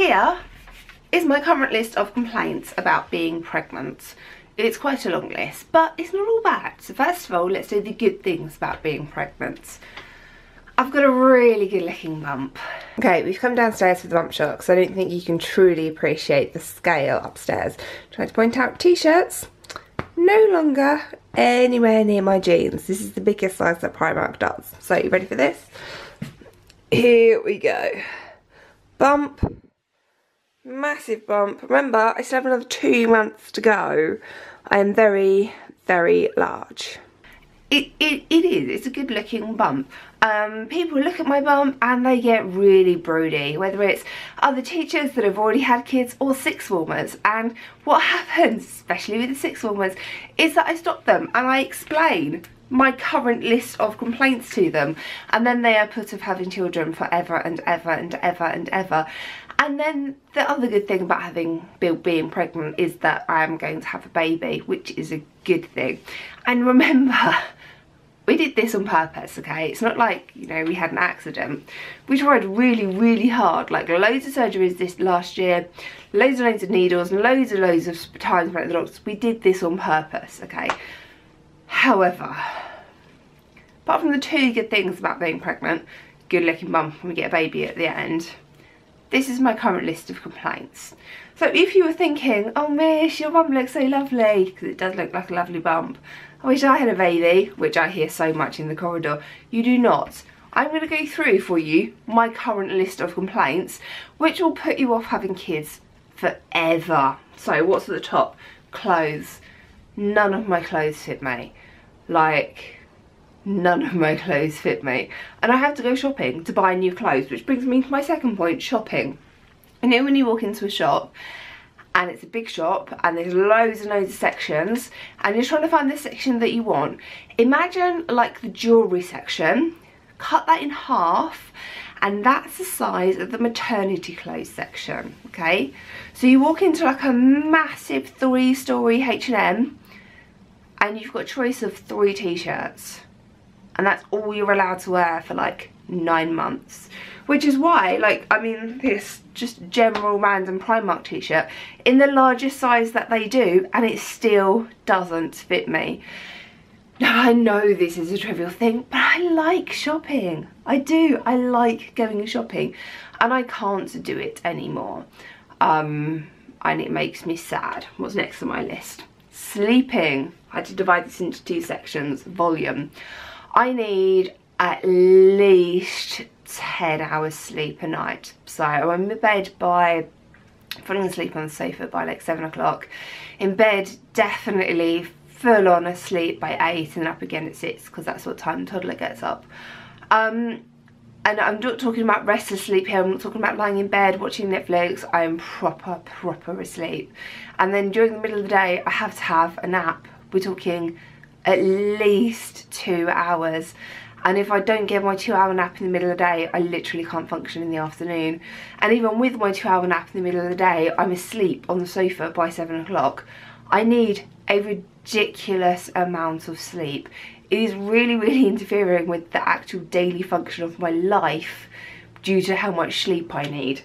here is my current list of complaints about being pregnant. It's quite a long list, but it's not all bad. So first of all, let's do the good things about being pregnant. I've got a really good looking bump. Okay, we've come downstairs for the bump shot because I don't think you can truly appreciate the scale upstairs. trying to point out t-shirts, no longer anywhere near my jeans. This is the biggest size that Primark does. So, you ready for this? Here we go. Bump. Massive bump. Remember, I still have another two months to go. I am very, very large. It, it, it is, it's a good looking bump. Um, people look at my bump and they get really broody, whether it's other teachers that have already had kids or six formers. And what happens, especially with the six formers, is that I stop them and I explain my current list of complaints to them and then they are put of having children forever and ever and ever and ever and then the other good thing about having being pregnant is that I am going to have a baby which is a good thing. And remember we did this on purpose okay? It's not like you know we had an accident. We tried really really hard. Like loads of surgeries this last year loads and loads of needles and loads and loads of times with the doctors. We did this on purpose okay? However apart from the two good things about being pregnant good looking mum when we get a baby at the end this is my current list of complaints so if you were thinking oh miss your bum looks so lovely because it does look like a lovely bump I wish I had a baby, which I hear so much in the corridor. You do not. I'm going to go through for you my current list of complaints, which will put you off having kids forever. So what's at the top? Clothes. None of my clothes fit me. Like, none of my clothes fit me. And I have to go shopping to buy new clothes, which brings me to my second point, shopping. You know when you walk into a shop and it's a big shop and there's loads and loads of sections and you're trying to find the section that you want imagine like the jewelry section cut that in half and that's the size of the maternity clothes section okay so you walk into like a massive three story H&M and you've got a choice of three t-shirts and that's all you're allowed to wear for like nine months. Which is why like I mean this just general random Primark t-shirt in the largest size that they do and it still doesn't fit me. Now I know this is a trivial thing but I like shopping. I do. I like going shopping and I can't do it anymore. Um and it makes me sad. What's next on my list? Sleeping. I had to divide this into two sections. Volume I need at least 10 hours sleep a night. So I'm in bed by, falling asleep on the sofa by like 7 o'clock. In bed, definitely full on asleep by 8 and up again at 6 because that's what time the toddler gets up. Um, and I'm not talking about restless sleep here, I'm not talking about lying in bed watching Netflix, I am proper, proper asleep. And then during the middle of the day, I have to have a nap. We're talking at least two hours. And if I don't get my two hour nap in the middle of the day I literally can't function in the afternoon. And even with my two hour nap in the middle of the day I'm asleep on the sofa by seven o'clock. I need a ridiculous amount of sleep. It is really really interfering with the actual daily function of my life due to how much sleep I need.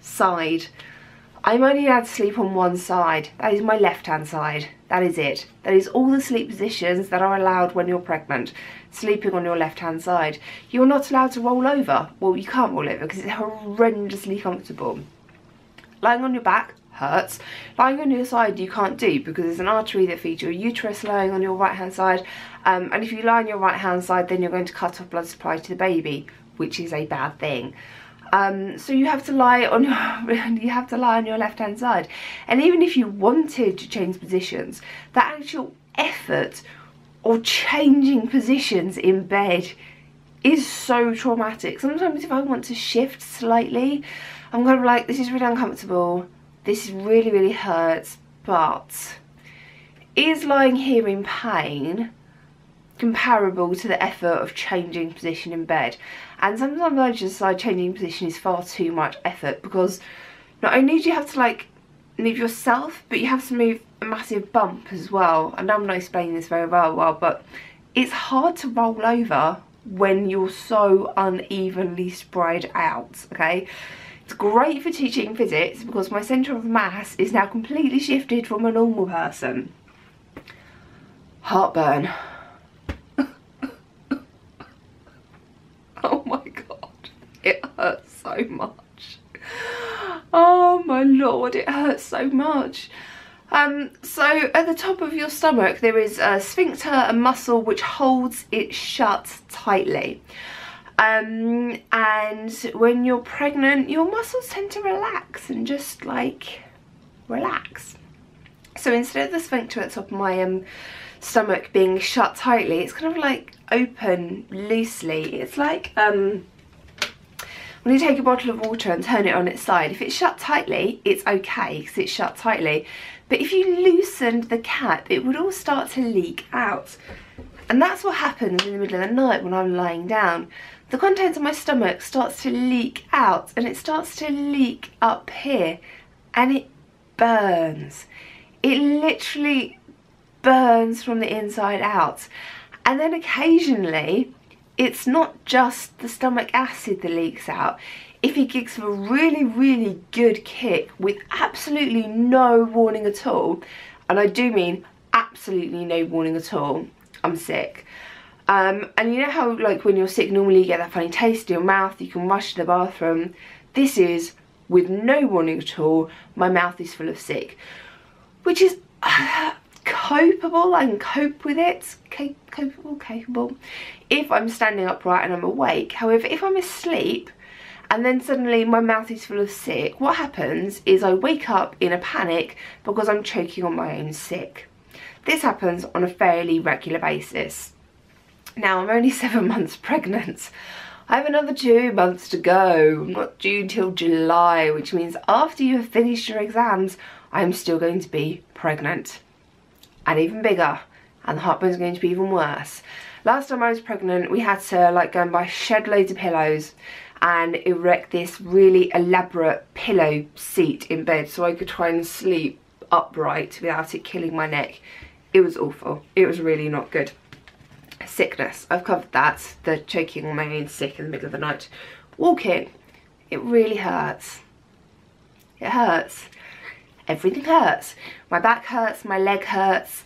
Side I'm only allowed to sleep on one side. That is my left hand side. That is it. That is all the sleep positions that are allowed when you're pregnant. Sleeping on your left hand side. You're not allowed to roll over. Well, you can't roll over because it's horrendously comfortable. Lying on your back hurts. Lying on your side you can't do because there's an artery that feeds your uterus lying on your right hand side. Um, and if you lie on your right hand side then you're going to cut off blood supply to the baby, which is a bad thing. Um, so you have to lie on your you have to lie on your left hand side. And even if you wanted to change positions that actual effort of changing positions in bed is so traumatic. Sometimes if I want to shift slightly I'm gonna be like this is really uncomfortable. This is really really hurts but is lying here in pain comparable to the effort of changing position in bed and sometimes I just decide changing position is far too much effort because not only do you have to like move yourself but you have to move a massive bump as well I know I'm not explaining this very well, well but it's hard to roll over when you're so unevenly spread out okay It's great for teaching physics because my centre of mass is now completely shifted from a normal person. Heartburn. oh my god, it hurts so much. Oh my lord, it hurts so much. Um, so at the top of your stomach there is a sphincter, a muscle which holds it shut tightly. Um, and when you're pregnant, your muscles tend to relax and just like relax. So instead of the sphincter at the top of my um, stomach being shut tightly, it's kind of like open loosely. It's like um, when you take a bottle of water and turn it on its side, if it's shut tightly, it's okay because it's shut tightly. But if you loosened the cap, it would all start to leak out. And that's what happens in the middle of the night when I'm lying down. The contents of my stomach starts to leak out and it starts to leak up here and it burns. It literally burns from the inside out. And then occasionally, it's not just the stomach acid that leaks out, if he gives a really, really good kick with absolutely no warning at all, and I do mean absolutely no warning at all, I'm sick. Um, and you know how like when you're sick normally you get that funny taste in your mouth, you can rush to the bathroom. This is with no warning at all, my mouth is full of sick. Which is uh, copeable, I can cope with it, Cap capable, capable, if I'm standing upright and I'm awake. However, if I'm asleep, and then suddenly my mouth is full of sick, what happens is I wake up in a panic because I'm choking on my own sick. This happens on a fairly regular basis. Now I'm only seven months pregnant. I have another two months to go. I'm not due until July, which means after you have finished your exams, I'm still going to be pregnant. And even bigger. And the heartburn's going to be even worse. Last time I was pregnant, we had to like go and buy shed loads of pillows and erect this really elaborate pillow seat in bed so I could try and sleep upright without it killing my neck. It was awful. It was really not good. Sickness. I've covered that. The choking my own sick in the middle of the night. Walking. It really hurts. It hurts. Everything hurts. My back hurts. My leg hurts.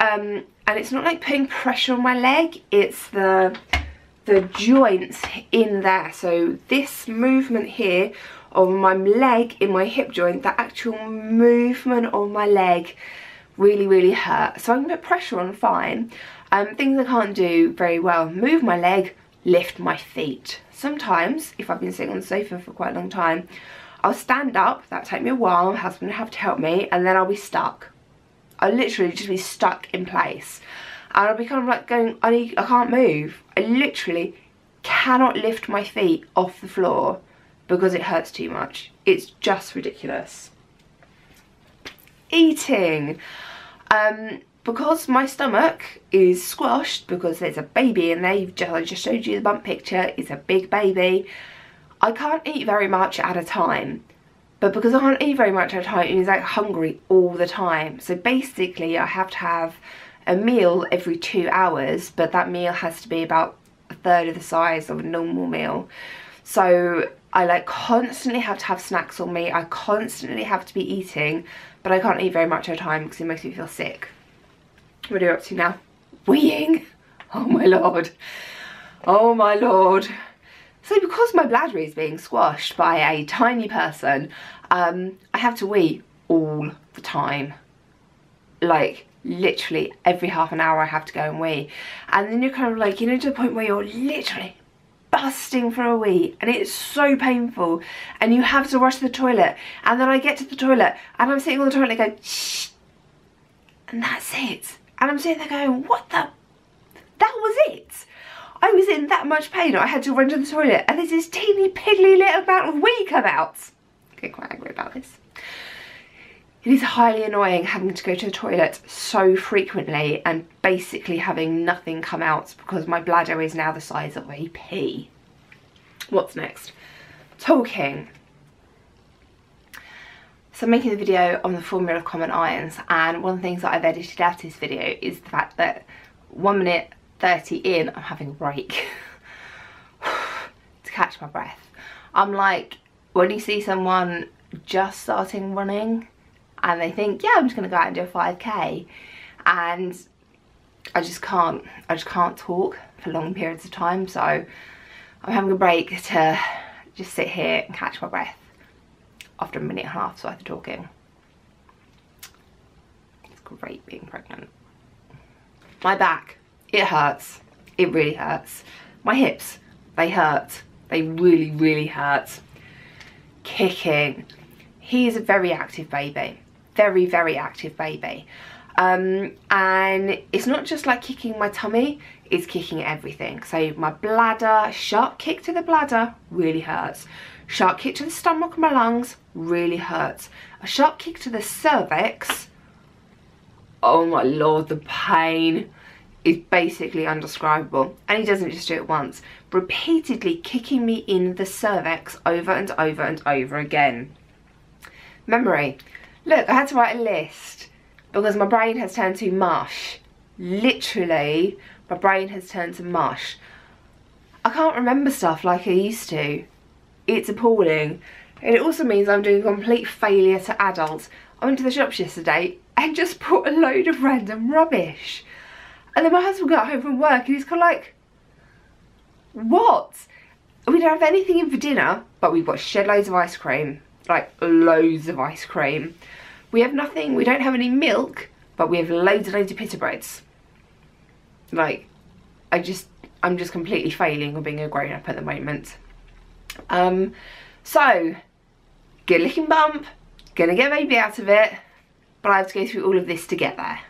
Um, and it's not like putting pressure on my leg. It's the the joints in there. So this movement here of my leg in my hip joint, the actual movement of my leg really, really hurt. So I can put pressure on fine. Um, things I can't do very well, move my leg, lift my feet. Sometimes, if I've been sitting on the sofa for quite a long time, I'll stand up, that'll take me a while, my husband will have to help me, and then I'll be stuck. I'll literally just be stuck in place and I'll be kind of like going, I, need, I can't move. I literally cannot lift my feet off the floor because it hurts too much. It's just ridiculous. Eating. Um, because my stomach is squashed because there's a baby in there, You've just, I just showed you the bump picture, it's a big baby, I can't eat very much at a time. But because I can't eat very much at a time, it means I'm hungry all the time. So basically I have to have a meal every two hours, but that meal has to be about a third of the size of a normal meal. So I like constantly have to have snacks on me. I constantly have to be eating, but I can't eat very much at a time because it makes me feel sick. What are you up to now? Weeing? Oh my lord. Oh my lord. So because my bladder is being squashed by a tiny person, um, I have to wee all the time. Like, literally every half an hour I have to go and wee. And then you're kind of like, you know, to the point where you're literally busting for a wee and it's so painful and you have to rush to the toilet and then I get to the toilet and I'm sitting on the toilet and go shh and that's it and I'm sitting there going what the that was it I was in that much pain I had to run to the toilet and there's this teeny piddly little amount of wee come out I get quite angry about this it is highly annoying having to go to the toilet so frequently and basically having nothing come out because my bladder is now the size of a pea. What's next? Talking. So I'm making a video on the formula of common ions and one of the things that I've edited out of this video is the fact that 1 minute 30 in I'm having a break to catch my breath. I'm like when you see someone just starting running and they think, yeah, I'm just gonna go out and do a 5k and I just can't, I just can't talk for long periods of time. So I'm having a break to just sit here and catch my breath after a minute and a half worth of talking. It's great being pregnant. My back, it hurts. It really hurts. My hips, they hurt. They really, really hurt. Kicking. He is a very active baby. Very, very active baby. Um, and it's not just like kicking my tummy, it's kicking everything. So my bladder, sharp kick to the bladder, really hurts. Sharp kick to the stomach and my lungs, really hurts. A sharp kick to the cervix, oh my lord, the pain is basically undescribable. And he doesn't just do it once, repeatedly kicking me in the cervix over and over and over again. Memory. Look, I had to write a list because my brain has turned to mush. Literally, my brain has turned to mush. I can't remember stuff like I used to. It's appalling. And it also means I'm doing complete failure to adults. I went to the shops yesterday and just bought a load of random rubbish. And then my husband got home from work and he's kind of like, what? We don't have anything in for dinner, but we've got shed loads of ice cream. Like, loads of ice cream. We have nothing, we don't have any milk, but we have loads and loads of pita breads. Like, I just, I'm just completely failing on being a grown up at the moment. Um, so, good looking bump, gonna get baby out of it, but I have to go through all of this to get there.